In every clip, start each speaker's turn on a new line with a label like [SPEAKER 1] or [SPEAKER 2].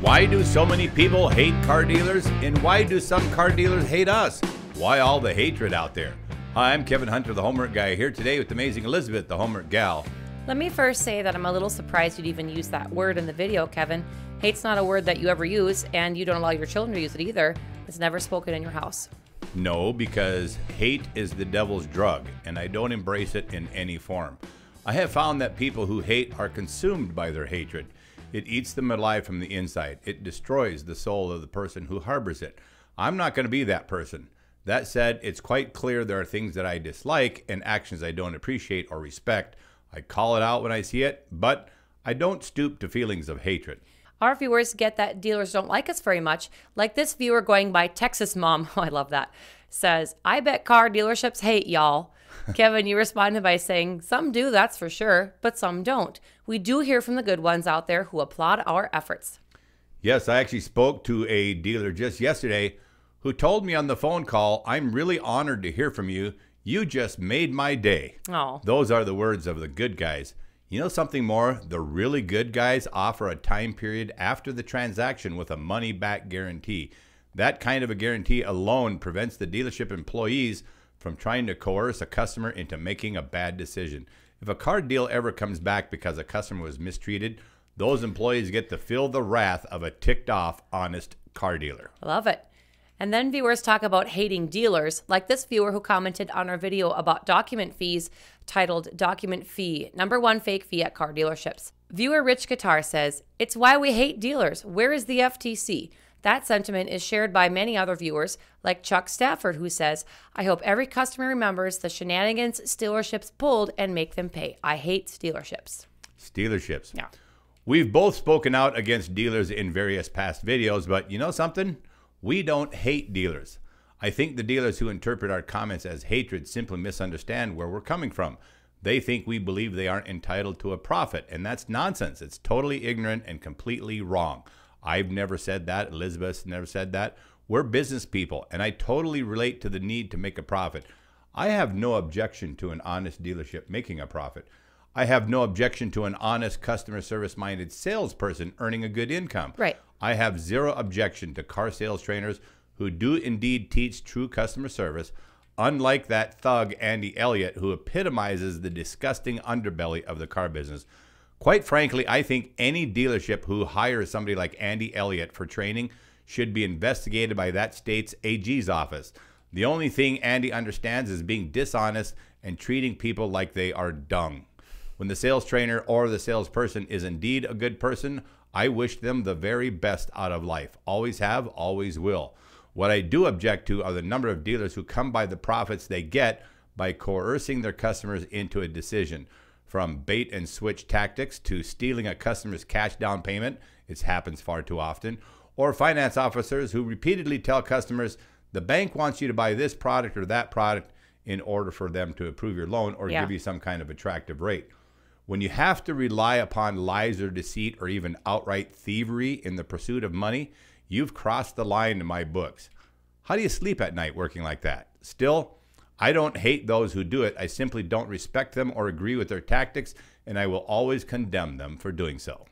[SPEAKER 1] Why do so many people hate car dealers? And why do some car dealers hate us? Why all the hatred out there? Hi, I'm Kevin Hunter, the homework guy, here today with amazing Elizabeth, the homework gal.
[SPEAKER 2] Let me first say that I'm a little surprised you'd even use that word in the video, Kevin. Hate's not a word that you ever use, and you don't allow your children to use it either. It's never spoken in your house.
[SPEAKER 1] No, because hate is the devil's drug, and I don't embrace it in any form. I have found that people who hate are consumed by their hatred. It eats them alive from the inside. It destroys the soul of the person who harbors it. I'm not going to be that person. That said, it's quite clear there are things that I dislike and actions I don't appreciate or respect. I call it out when I see it, but I don't stoop to feelings of hatred.
[SPEAKER 2] Our viewers get that dealers don't like us very much, like this viewer going by Texas Mom, oh, I love that, says, I bet car dealerships hate y'all. Kevin, you responded by saying, Some do, that's for sure, but some don't. We do hear from the good ones out there who applaud our efforts.
[SPEAKER 1] Yes, I actually spoke to a dealer just yesterday who told me on the phone call, I'm really honored to hear from you. You just made my day.
[SPEAKER 2] Oh.
[SPEAKER 1] Those are the words of the good guys. You know something more? The really good guys offer a time period after the transaction with a money back guarantee. That kind of a guarantee alone prevents the dealership employees from trying to coerce a customer into making a bad decision. If a car deal ever comes back because a customer was mistreated, those employees get to feel the wrath of a ticked off, honest car dealer.
[SPEAKER 2] Love it. And then viewers talk about hating dealers, like this viewer who commented on our video about document fees titled Document Fee, number one fake fee at car dealerships. Viewer Rich Guitar says, It's why we hate dealers. Where is the FTC? That sentiment is shared by many other viewers, like Chuck Stafford, who says, I hope every customer remembers the shenanigans dealerships pulled and make them pay. I hate dealerships.
[SPEAKER 1] Dealerships.
[SPEAKER 2] Yeah.
[SPEAKER 1] We've both spoken out against dealers in various past videos, but you know something? We don't hate dealers. I think the dealers who interpret our comments as hatred simply misunderstand where we're coming from. They think we believe they aren't entitled to a profit, and that's nonsense. It's totally ignorant and completely wrong. I've never said that. Elizabeth's never said that. We're business people, and I totally relate to the need to make a profit. I have no objection to an honest dealership making a profit. I have no objection to an honest customer service minded salesperson earning a good income.
[SPEAKER 2] Right.
[SPEAKER 1] I have zero objection to car sales trainers who do indeed teach true customer service, unlike that thug Andy Elliott who epitomizes the disgusting underbelly of the car business. Quite frankly, I think any dealership who hires somebody like Andy Elliott for training should be investigated by that state's AG's office. The only thing Andy understands is being dishonest and treating people like they are dung. When the sales trainer or the salesperson is indeed a good person, I wish them the very best out of life. Always have, always will. What I do object to are the number of dealers who come by the profits they get by coercing their customers into a decision. From bait and switch tactics to stealing a customer's cash down payment, it happens far too often, or finance officers who repeatedly tell customers the bank wants you to buy this product or that product in order for them to approve your loan or
[SPEAKER 2] Yeah.
[SPEAKER 1] give you some kind of attractive rate. When you have to rely upon lies or deceit or even outright thievery in the pursuit of money, you've crossed the line in my books. How do you sleep at night working like that? Still, I don't hate those who do it. I simply don't respect them or agree with their tactics, and I will always condemn them for doing so.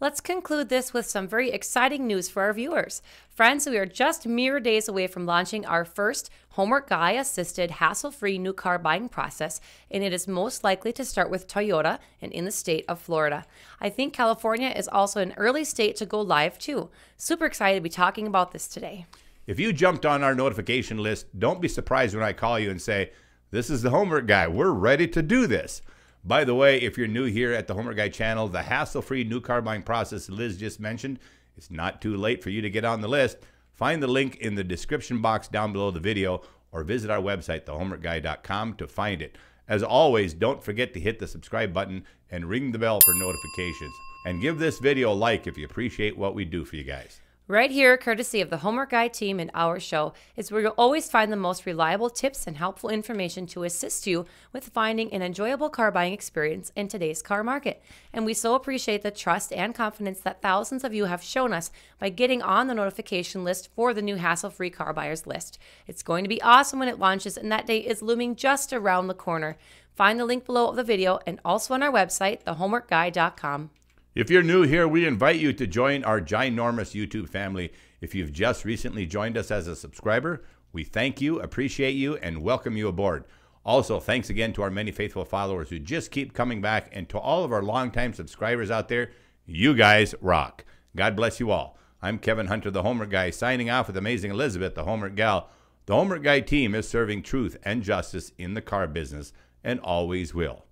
[SPEAKER 2] Let's conclude this with some very exciting news for our viewers. Friends, we are just mere days away from launching our first Homework Guy assisted hassle free new car buying process, and it is most likely to start with Toyota and in the state of Florida. I think California is also an early state to go live too. Super excited to be talking about this today.
[SPEAKER 1] If you jumped on our notification list, don't be surprised when I call you and say, This is the homework guy. We're ready to do this. By the way, if you're new here at the Homework Guy channel, the hassle free new car buying process Liz just mentioned, it's not too late for you to get on the list. Find the link in the description box down below the video or visit our website, thehomeworkguy.com, to find it. As always, don't forget to hit the subscribe button and ring the bell for notifications. And give this video a like if you appreciate what we do for you guys.
[SPEAKER 2] Right here, courtesy of the Homework Guy team and our show, is where you'll always find the most reliable tips and helpful information to assist you with finding an enjoyable car buying experience in today's car market. And we so appreciate the trust and confidence that thousands of you have shown us by getting on the notification list for the new hassle free car buyers list. It's going to be awesome when it launches, and that date is looming just around the corner. Find the link below of the video and also on our website, thehomeworkguy.com.
[SPEAKER 1] If you're new here, we invite you to join our ginormous YouTube family. If you've just recently joined us as a subscriber, we thank you, appreciate you, and welcome you aboard. Also, thanks again to our many faithful followers who just keep coming back, and to all of our longtime subscribers out there, you guys rock. God bless you all. I'm Kevin Hunter, the Homework Guy, signing off with Amazing Elizabeth, the Homework Gal. The Homework Guy team is serving truth and justice in the car business and always will.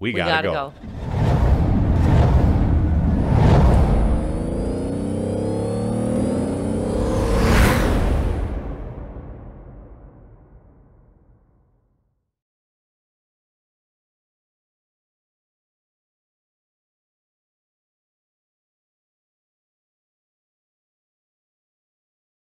[SPEAKER 1] We,
[SPEAKER 2] We
[SPEAKER 1] gotta,
[SPEAKER 2] gotta
[SPEAKER 1] go.
[SPEAKER 2] go.